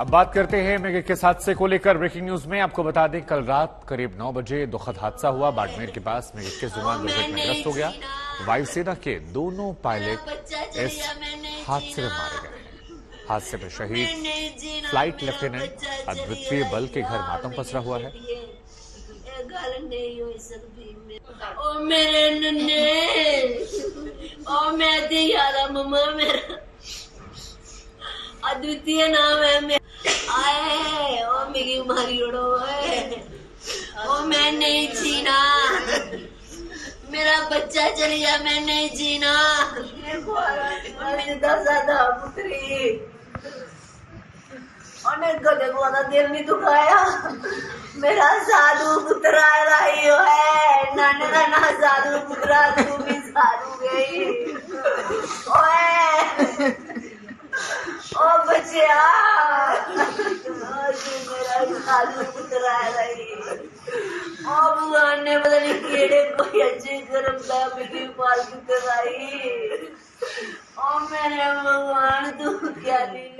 अब बात करते हैं मेगे किस हादसे को लेकर ब्रेकिंग न्यूज़ में। आपको बता दें, कल रात करीब 9 बजे दुखद हादसा हुआ। बाड़मेर के पास मेगे किस विमान दुर्घटनाग्रस्त हो गया। वायुसेना के दोनों पायलट इस हादसे में मारे गए। हादसे में शहीद फ़्लाइट लेफ्टिनेंट अद्वितीय बल के घर मातम पसरा हुआ है। मैं अद्वितीय नाम है मेरा। ओ मेरी उड़ो ओ, मैं नहीं जीना। मेरा बच्चा चल गया मैं नहीं जीना। दादा पुत्री। दिल नहीं दुखाया। मेरा साधु पुत्र नाने का ना साधु पुत्रा, तू साधु गई। ओए मेरा साधु पुत्र रही ओ भगवान ने पता नहीं कोई अच्छे कर्म का मेरी पाल कराई ओ मेरे भगवान तू क्या लीला